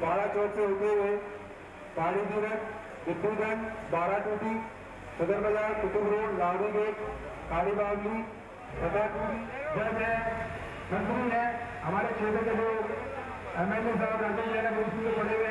बाड़ा चौक से होते हुए पानी तीरथ डिब्बूगंज बारह टूटी सदर बाज़ार, कुतुब रोड लाहौरी गेट, काली बावली फतेहपुरी जज है मंत्री है। हमारे क्षेत्र के लोग एम एल ए साहब, राजेश जैन पड़े हुए